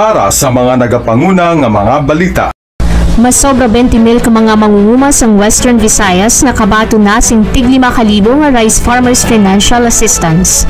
para sa mga nagapanguna nga mga balita. Mas sobra 20 mil ka mga mangunguma sa Western Visayas na kabato na sing tig 5,000 nga Rice Farmers Financial Assistance.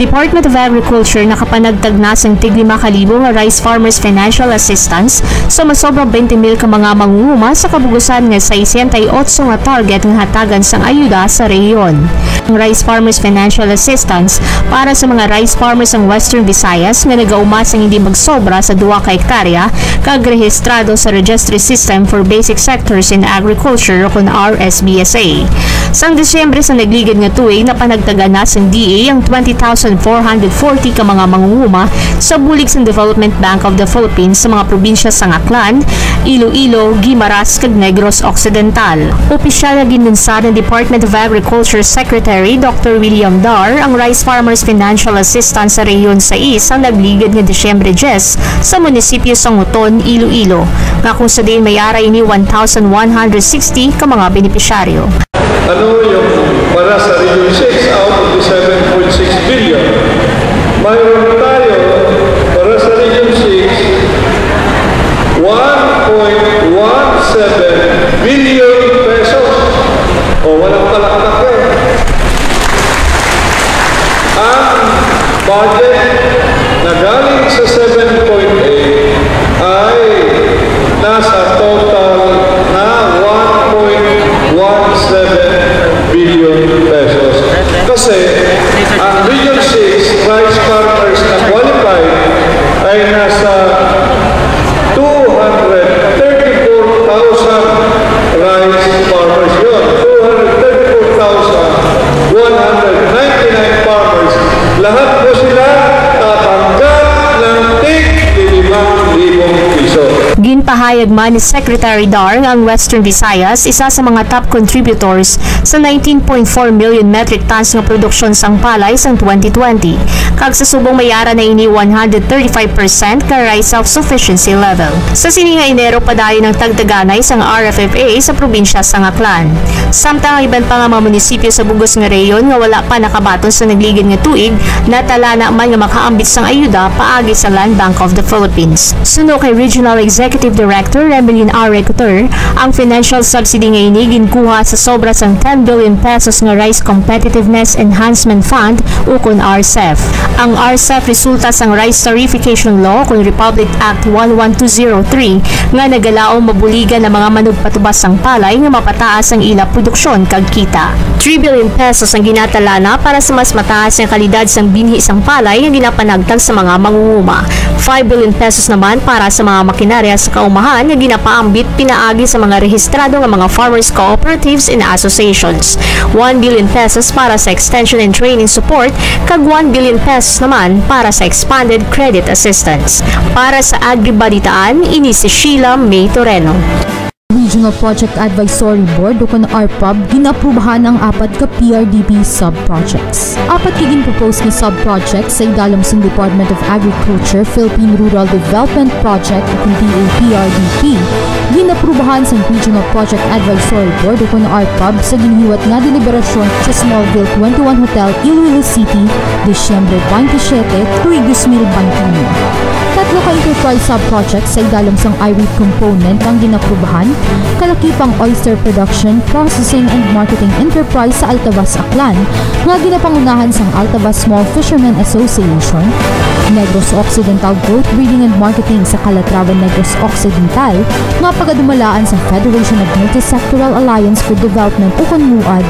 Department of Agriculture nakapanagtag na sing tig 5,000 nga Rice Farmers Financial Assistance sa mas sobra 20 mil ka mga mangunguma sa kabugusan nga 68 nga target nga hatagan sang ayuda sa rehiyon. Ang Rice Farmers Financial Assistance para sa mga rice farmers ang Western Visayas nga nagauma sang hindi magsobra sa 2 ka hektarya kag rehistrado sa registry system for basic sectors in agriculture o RSBSA. Sang Disyembre sa nagligid nga tuig na panagtaga na sang DA ang 20,440 ka mga mangunguma sa bulig sa Development Bank of the Philippines sa mga probinsya sa Aklan, Iloilo, Guimaras kag Negros Occidental. Opisyal na ginunsa ng Department of Agriculture Secretary Dr. William Dar ang Rice Farmers Financial Assistance sa Rehiyon 6 ang nagligid nga Disyembre 10 sa munisipyo sa Nguton, Iloilo, nga kung sa din may aray ni 1,160 ka mga benepisyaryo. ano yung para sa Region 6 out of the 7.6 billion. Mayroon tayo para sa Region 6, 1.17 billion pesos. O walang palakpak yun. Ang budget na galing sa 7.8 ay nasa total na 1.17 billion pesos. Kasi ang Region 6 rice farmers na qualified ay nasa 234,000 rice farmers yun. 234,199 farmers. Ginpahayag man ni Secretary Dar nga ang Western Visayas isa sa mga top contributors sa 19.4 million metric tons nga produksyon sang palay sang 2020. Kag sa subong mayara na ini 135% ka rice self-sufficiency level. Sa sininga Enero padayon ng tagdaganay sang RFFA sa probinsya sang Aklan. Samtang ang iban pa nga mga munisipyo sa bugos nga reyon nga wala pa nakabaton sa nagligid nga tuig natala na man nga makaambit sang ayuda paagi sa Land Bank of the Philippines. Suno kay Regional Executive Director Remelin R. Ecutor, ang financial subsidy nga ini ginkuha sa sobra sang 10 billion pesos nga Rice Competitiveness Enhancement Fund o kun RCEF. Ang RCEF resulta sang Rice Tarification Law kun Republic Act 11203 nga nagalaong mabuligan ng mga manugpatubas sang palay nga mapataas ang ila produksyon kag kita. 3 billion pesos ang ginatala na para sa mas mataas nga kalidad sang binhi sang palay nga ginapanagtag sa mga mangunguma. 5 billion pesos naman para sa mga makinarya sa kaumahan nga ginapaambit pinaagi sa mga rehistrado nga mga farmers cooperatives and associations. 1 billion pesos para sa extension and training support kag 1 billion pesos naman para sa expanded credit assistance. Para sa Agribalitaan, ini si Sheila May Toreno. Regional Project Advisory Board o kun RPUB ginaprubahan ang apat ka PRDP sub-projects. Apat kigin propose nga sub-projects sa idalom sa Department of Agriculture Philippine Rural Development Project o kun DAPRDP ginaprubahan sa Regional Project Advisory Board o kun RPUB sa ginihiwat nga deliberasyon sa Smallville 21 Hotel, Iloilo City, Disyembre 27, tuig 2021. Tatlo ka enterprise sub-projects sa idalom sang IREP component ang ginaprubahan, kalakipang oyster production, processing and marketing enterprise sa Altavas Aklan, nga ginapangunahan sang Altavas Small Fishermen Association, Negros Occidental Growth Breeding and Marketing sa Calatrava Negros Occidental, nga pagadumalaan sa Federation of Multisectoral Alliance for Development o KUNMUAD,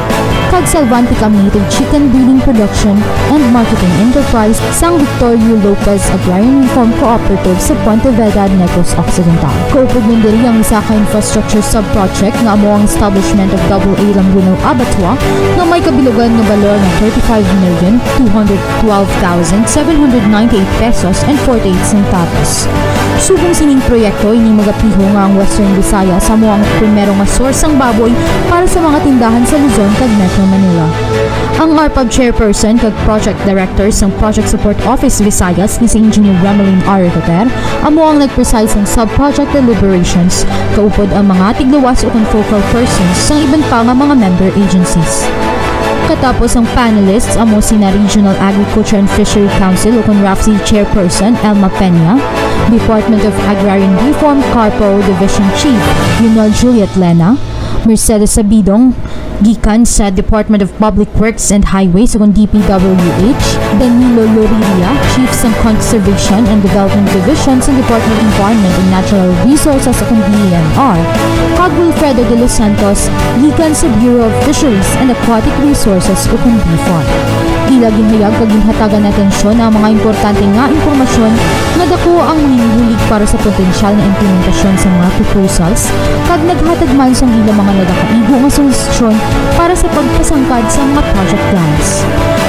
kag Salvantica Native Chicken Breeding Production and Marketing Enterprise sang Victorio Lopez Agrarian Farm Cooperative sa Puente Vedad, Negros Occidental. Kaupod ng diri ang isa ka infrastructure sub-project nga amo ang establishment of AA Lambunaw Abattoir nga may kabilugan nga balor ng 35,212,798 pesos and 48 centavos. Subong sining proyekto ini magapiho nga ang Western Visayas sa mo ang primero nga source ang baboy para sa mga tindahan sa Luzon kag Metro Manila. Ang RPUB chairperson kag project director sa Project Support Office Visayas ni si Engineer Remeline R. Guter, amo ang nag-precise ng sub-project deliberations, kaupod ang mga tigluwas o focal persons sa iban pa nga mga member agencies. Katapos ang panelists, amo sina Regional Agriculture and Fishery Council o kun RAFC Chairperson Elma Peña, Department of Agrarian Reform Carpo Division Chief Yunol Juliet Lena, Mercedes Sabidong, gikan sa Department of Public Works and Highways ug DPWH, Danilo Loriria, Chief sa Conservation and Development Division sa Department of Environment and Natural Resources ug DENR, kag Wilfredo de los Santos, gikan sa Bureau of Fisheries and Aquatic Resources ug BFAR. Tila ginhayag kag ginhatagan atensyon ang mga importante nga impormasyon nga dako ang manginhulig para sa potensyal na implementasyon sa mga proposals kag naghatag man sa ilang mga nagakaigo nga solusyon para sa pagpasangkad sa mga project plans.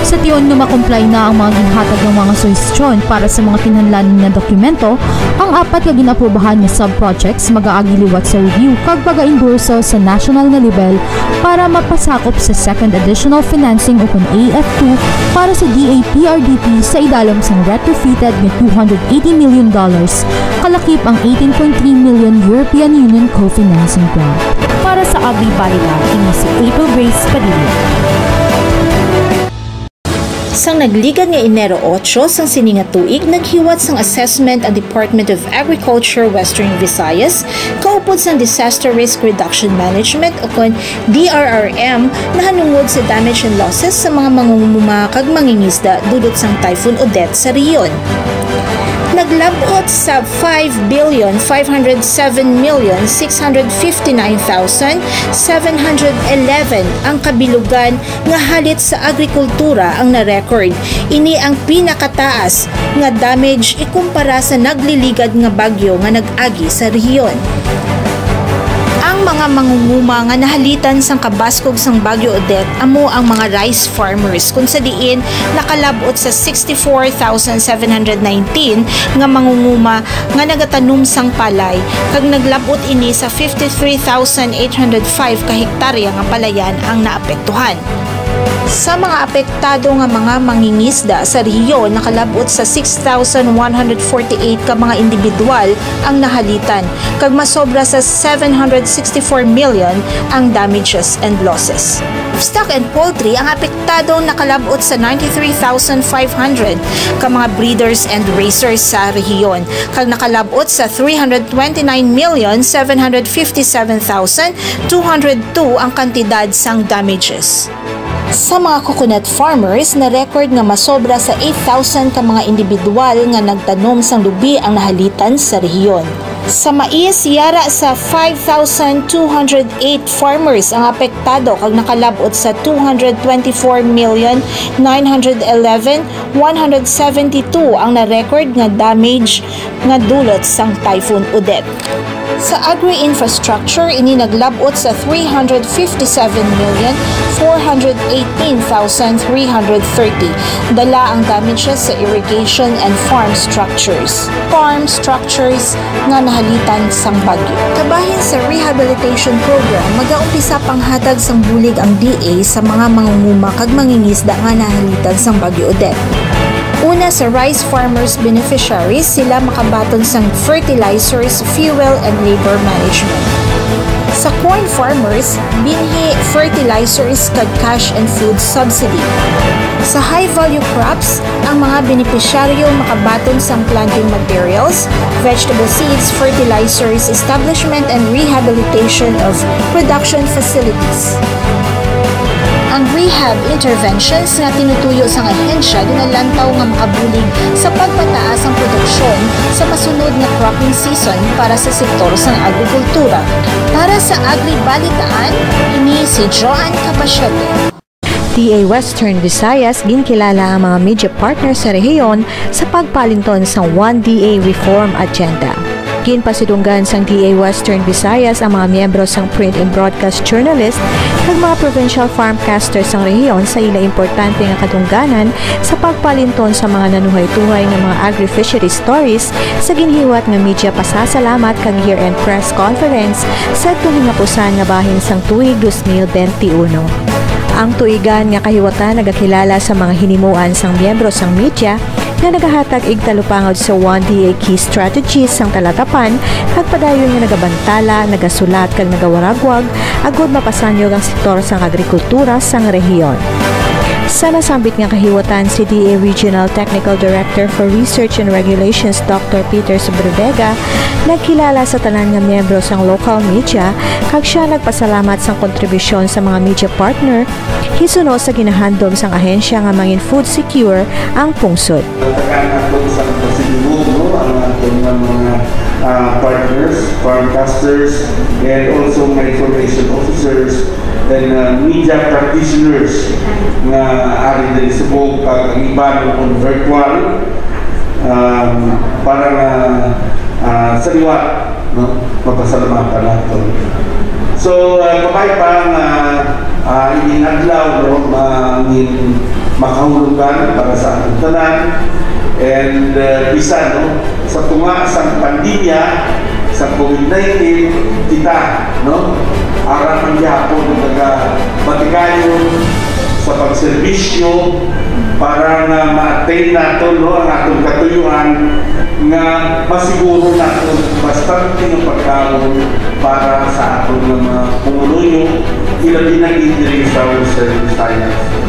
Sa tiyon nga makomply na ang mga ginhatag ng mga solusyon para sa mga kinahanglan na dokumento, ang apat ka ginaprobahan nga sub-projects mag-aagi liwat sa review kag pag-endorso sa national nga level para mapasakop sa second additional financing o kung AF2 para sa DAPRDP sa idalom sang retrofitted nga 280 million dollars kalakip ang 18.3 million European Union co-financing grant. Para sa Agri Balita, kini si April Grace Padilla. Sang nagligad nga Enero 8 sang sini nga tuig naghiwat sang assessment ang Department of Agriculture Western Visayas kaupod sang Disaster Risk Reduction Management o kon DRRM na hanungod sa damage and losses sa mga mangunguma kag mangingisda dulot sang Typhoon Odette sa riyon naglabot sa 5 billion 507 million 659,711 ang kabilugan nga halit sa agrikultura ang na-record. Ini ang pinakataas nga damage ikumpara sa nagliligad nga bagyo nga nag-agi sa rehiyon ang mga mangunguma nga nahalitan sang kabaskog sang Bagyo Odette amo ang mga rice farmers kung sa diin nakalabot sa 64,719 nga mangunguma nga nagatanom sang palay kag naglabot ini sa 53,805 ka hektarya nga palayan ang naapektuhan. Sa mga apektado nga mga mangingisda sa rehiyon nakalabot sa 6,148 ka mga individual ang nahalitan kag masobra sa 764 million ang damages and losses. Stock and poultry ang apektado nakalabot sa 93,500 ka mga breeders and racers sa rehiyon kag nakalabot sa 329,757,202 ang kantidad sang damages. Sa mga coconut farmers, na record nga masobra sa 8,000 ka mga individual nga nagtanom sang lubi ang nahalitan sa rehiyon. Sa mais, yara sa 5,208 farmers ang apektado kag nakalabot sa 224,911,172 ang na-record nga damage nga dulot sang Typhoon Odette. Sa agri-infrastructure, ini naglabot sa 357,418,330. Dala ang damages sa irrigation and farm structures. Farm structures nga nahalitan sang bagyo. Kabahin sa rehabilitation program, mag-aumpisa panghatag sang bulig ang DA sa mga mangunguma kag mangingisda nga nahalitan sang bagyo Odette. Una sa rice farmers beneficiaries, sila makabaton sang fertilizers, fuel, and labor management. Sa corn farmers, binhi fertilizers kag cash and food subsidy. Sa high-value crops, ang mga benepisyaryo makabaton sang planting materials, vegetable seeds, fertilizers, establishment and rehabilitation of production facilities ang rehab interventions nga tinutuyo sa ahensya ginalantaw nga makabulig sa pagpataas ang produksyon sa masunod na cropping season para sa sektor sa agrikultura. Para sa Agri-Balitaan, ini si Joan Capaciete. DA Western Visayas ginkilala ang mga media partners sa rehiyon sa pagpalinton sa One DA Reform Agenda. Ginpasidunggan sang DA Western Visayas ang mga miyembro sang print and broadcast journalist kag mga provincial farmcasters sang rehiyon sa ila importante nga kadungganan sa pagpalinton sa mga nanuhay-tuhay nga mga agri-fishery stories sa ginhiwat nga media pasasalamat kag year-end press conference sa tuling nga pusan nga bahin sang tuig 2021. Ang tuigan nga kahiwatan nagakilala sa mga hinimuan sang miyembro sang media nga nagahatag ig talupangod sa 1DA key strategies sang talatapan kag padayon nga nagabantala, nagasulat kag nagawaragwag agud mapasanyog ang sektor sang agrikultura sang rehiyon. Sa nasambit nga kahiwatan si DA Regional Technical Director for Research and Regulations Dr. Peter Sobrodega nagkilala sa tanan nga miyembro sang local media kag siya nagpasalamat sang kontribusyon sa mga media partner hisuno sa ginahandom sang ahensya nga mangin food secure ang pungsod. Mga ah, partners, farmcasters, and also mga information officers, and uh, media practitioners nga ari din sa buong pag-iban on virtual um, para nga uh, sa liwat, no? mapasalamatan natin. So, uh, kapay pa nga uh, inadlaw, no, mangin makahulugan para sa ating tanan. And uh, bisa, no, sa tunga sa pandemya, sa COVID-19, kita, no, aral ng Japon, naga matigayon sa pagserbisyo para nga ma-attain nato no, ang atong katuyuan nga masiguro nato bastante ng pagkaon para sa atong mga pumuluyo ilabi na indiri sa Visayas.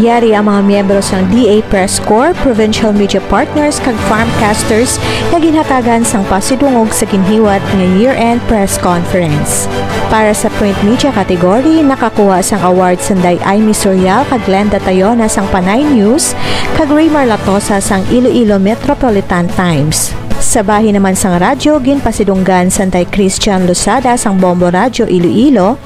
Yari ang mga miyembro ng DA Press Corps, Provincial Media Partners kag Farmcasters nga ginhatagan sang pasidungog sa ginhiwat nga year-end press conference. Para sa print media category, nakakuha sang award sanday Amy Sorial kag Glenda Tayona sang Panay News kag Raymar Latosa sang Iloilo Metropolitan Times. Sa bahin naman sang radyo, ginpasidunggan santay Christian Losada sang Bombo Radyo Iloilo,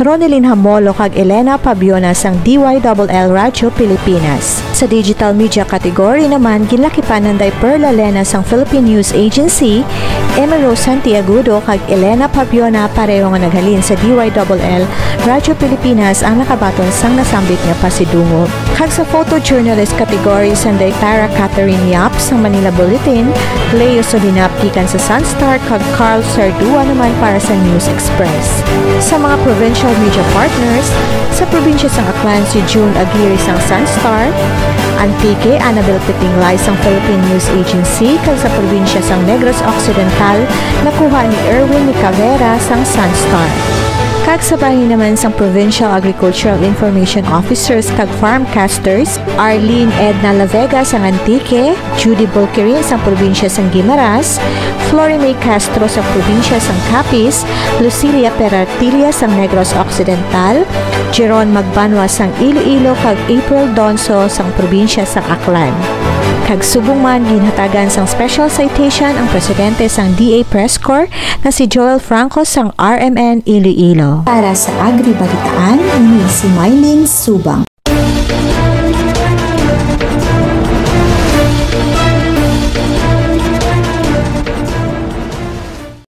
Ronelyn Hamolo kag Elena Pabiona sang DYLL Radyo Pilipinas. Sa digital media category naman, ginlakipan nanday Perla Lena sang Philippine News Agency, Emil Rose Santiagudo kag Elena Pabiona pareho nga naghalin sa DYLL Radyo Pilipinas ang nakabaton sang nasambit nga pasidungog. Kag sa photojournalist category sanday Tara Catherine Yap sang Manila Bulletin, Leo Solinap gikan sa Sunstar kag Carl Sardua naman para sa News Express. Sa mga provincial media partners, sa probinsya sang Aklan si June Aguirre sang Sunstar, Antique Annabel Pitinglay sang Philippine News Agency kag sa probinsya sang Negros Occidental nakuha ni Erwin Nicavera sang Sunstar. Kag sa bahin naman sang Provincial Agricultural Information Officers kag Farmcasters, Arlene Edna Lavega sang Antique, Judy Bolquerin sang probinsya sang Guimaras, Flory May Castro sang probinsya sang Capiz, Lucilia Perartilia sang Negros Occidental, Jeron Magbanwa sang Iloilo kag April Donso sang probinsya sang Aklan. Kag subong man ginhatagan sang special citation ang presidente sang DA Press Corps na si Joel Franco sang RMN Iloilo. Para sa Agri Balitaan, ini si Mylene Subang.